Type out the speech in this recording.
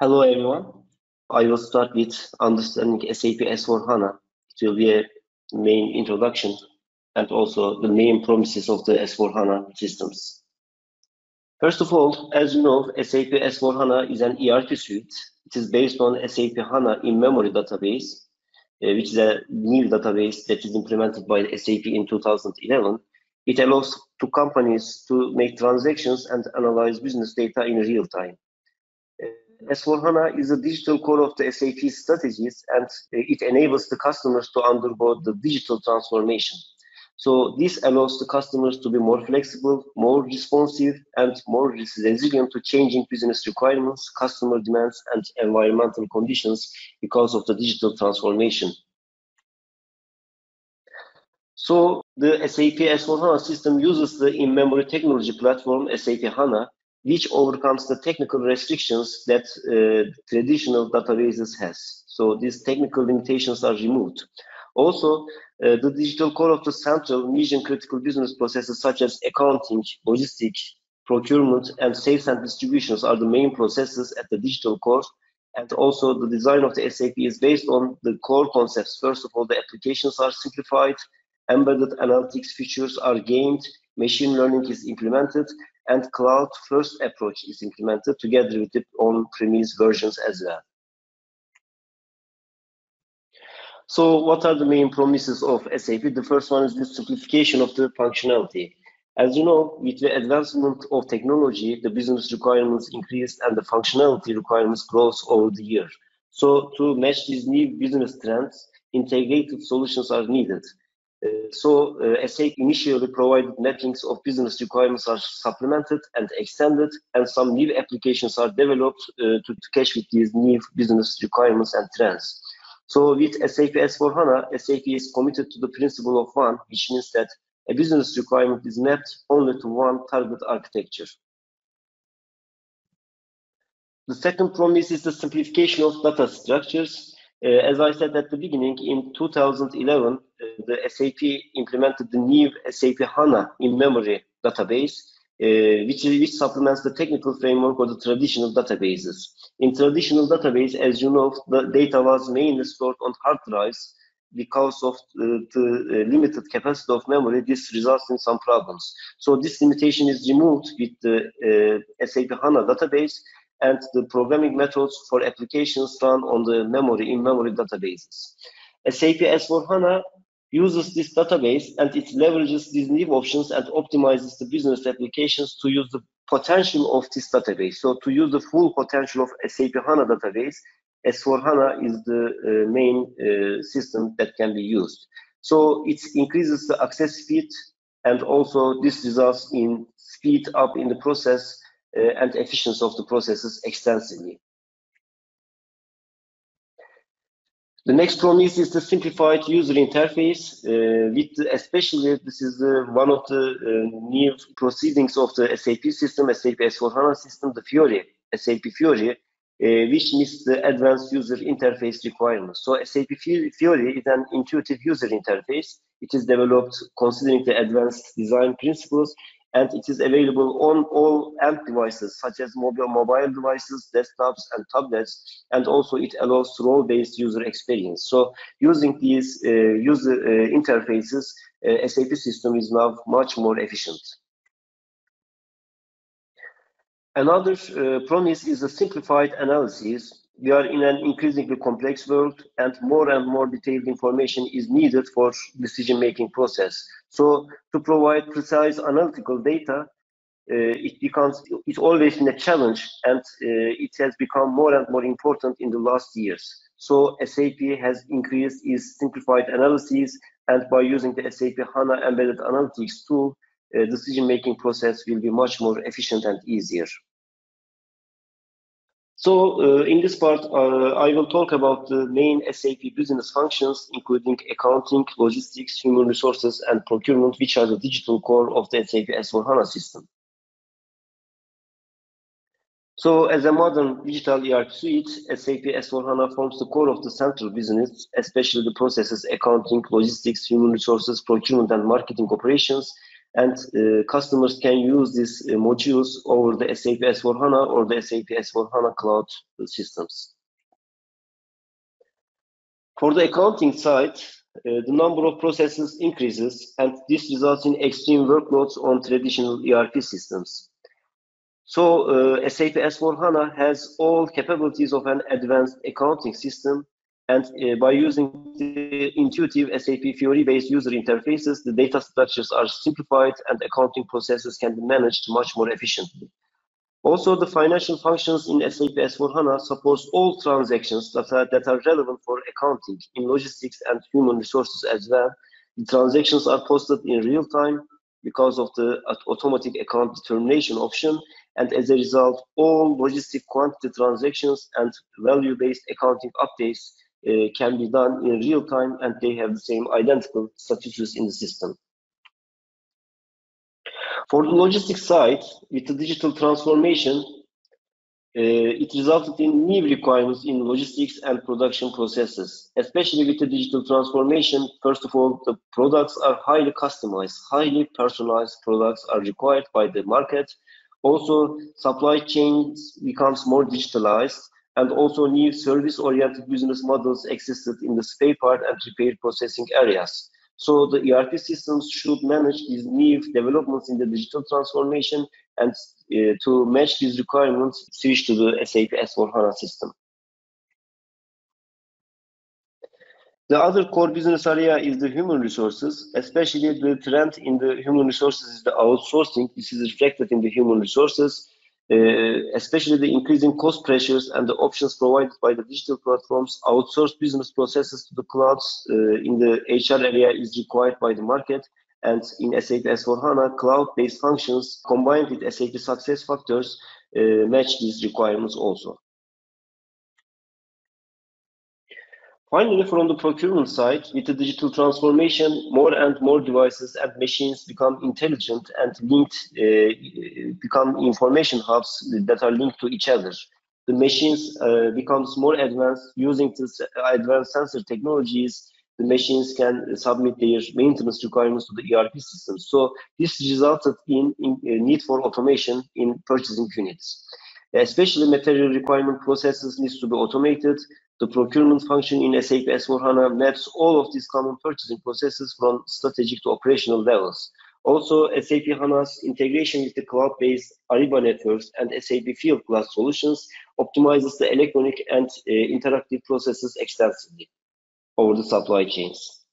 Hello, everyone. I will start with understanding SAP S4HANA. It will be a main introduction and also the main promises of the S4HANA systems. First of all, as you know, SAP S4HANA is an ERP suite. It is based on SAP HANA in-memory database, uh, which is a new database that is implemented by SAP in 2011. It allows to companies to make transactions and analyze business data in real time. S4HANA is a digital core of the SAP strategies and uh, it enables the customers to undergo the digital transformation. So this allows the customers to be more flexible, more responsive, and more resilient to changing business requirements, customer demands, and environmental conditions because of the digital transformation. So the SAP S4HANA system uses the in-memory technology platform SAP HANA which overcomes the technical restrictions that uh, traditional databases has. So these technical limitations are removed. Also, uh, the digital core of the central mission critical business processes such as accounting, logistics, procurement, and sales and distributions are the main processes at the digital core. And also the design of the SAP is based on the core concepts. First of all, the applications are simplified, embedded analytics features are gained, machine learning is implemented, and cloud first approach is implemented together with the on-premise versions as well. So what are the main promises of SAP? The first one is the simplification of the functionality. As you know, with the advancement of technology, the business requirements increase and the functionality requirements grows over the year. So to match these new business trends, integrated solutions are needed. Uh, so uh, SAP initially provided mappings of business requirements are supplemented and extended, and some new applications are developed uh, to, to catch with these new business requirements and trends. So with SAP S4HANA, SAP is committed to the principle of one, which means that a business requirement is mapped only to one target architecture. The second promise is the simplification of data structures. Uh, as I said at the beginning, in 2011, uh, the SAP implemented the new SAP HANA in-memory database, uh, which, which supplements the technical framework of the traditional databases. In traditional database, as you know, the data was mainly stored on hard drives. Because of the, the limited capacity of memory, this results in some problems. So this limitation is removed with the SAP HANA database, and the programming methods for applications run on the memory in-memory databases. SAP S4HANA uses this database and it leverages these new options and optimizes the business applications to use the potential of this database. So to use the full potential of SAP HANA database, S4HANA is the uh, main uh, system that can be used. So it increases the access speed and also this results in speed up in the process uh, and efficiency of the processes extensively. The next promise is the simplified user interface. Uh, with especially this is uh, one of the uh, new proceedings of the SAP system, SAP S4HANA system, the Fiori, SAP Fiori, uh, which meets the advanced user interface requirements. So SAP Fiori is an intuitive user interface. It is developed considering the advanced design principles and it is available on all end devices such as mobile mobile devices, desktops, and tablets, and also it allows role-based user experience. So using these uh, user uh, interfaces, uh, SAP system is now much more efficient. Another uh, promise is a simplified analysis we are in an increasingly complex world and more and more detailed information is needed for decision-making process. So to provide precise analytical data, uh, it becomes, it's always been a challenge and uh, it has become more and more important in the last years. So SAP has increased its simplified analysis and by using the SAP HANA embedded analytics tool, uh, decision-making process will be much more efficient and easier. So uh, in this part, uh, I will talk about the main SAP business functions, including accounting, logistics, human resources, and procurement, which are the digital core of the SAP S4HANA system. So as a modern digital ERP suite, SAP S4HANA forms the core of the central business, especially the processes accounting, logistics, human resources, procurement, and marketing operations. And uh, customers can use these uh, modules over the SAP S4HANA or the SAP S4HANA cloud systems. For the accounting side, uh, the number of processes increases and this results in extreme workloads on traditional ERP systems. So uh, SAP S4HANA has all capabilities of an advanced accounting system and uh, by using the intuitive SAP Fiori-based user interfaces, the data structures are simplified and accounting processes can be managed much more efficiently. Also, the financial functions in SAP S4HANA supports all transactions that are, that are relevant for accounting in logistics and human resources as well. The transactions are posted in real time because of the automatic account determination option. And as a result, all logistic quantity transactions and value-based accounting updates uh, can be done in real time and they have the same identical statuses in the system. For the logistics side, with the digital transformation, uh, it resulted in new requirements in logistics and production processes, especially with the digital transformation. First of all, the products are highly customized, highly personalized products are required by the market. Also, supply chains becomes more digitalized and also new service-oriented business models existed in the spare part and repair processing areas. So the ERP systems should manage these new developments in the digital transformation and uh, to match these requirements, switch to the SAP S4HANA system. The other core business area is the human resources, especially the trend in the human resources is the outsourcing. This is reflected in the human resources. Uh, especially the increasing cost pressures and the options provided by the digital platforms, outsourced business processes to the clouds uh, in the HR area is required by the market. And in SAP S4HANA, cloud-based functions combined with SAP SuccessFactors uh, match these requirements also. Finally, from the procurement side, with the digital transformation, more and more devices and machines become intelligent and linked, uh, become information hubs that are linked to each other. The machines uh, becomes more advanced using this advanced sensor technologies. The machines can submit their maintenance requirements to the ERP system. So this resulted in, in a need for automation in purchasing units. Especially material requirement processes needs to be automated the procurement function in SAP S4HANA maps all of these common purchasing processes from strategic to operational levels. Also, SAP HANA's integration with the cloud-based Ariba networks and SAP Field Fieldglass solutions optimizes the electronic and uh, interactive processes extensively over the supply chains.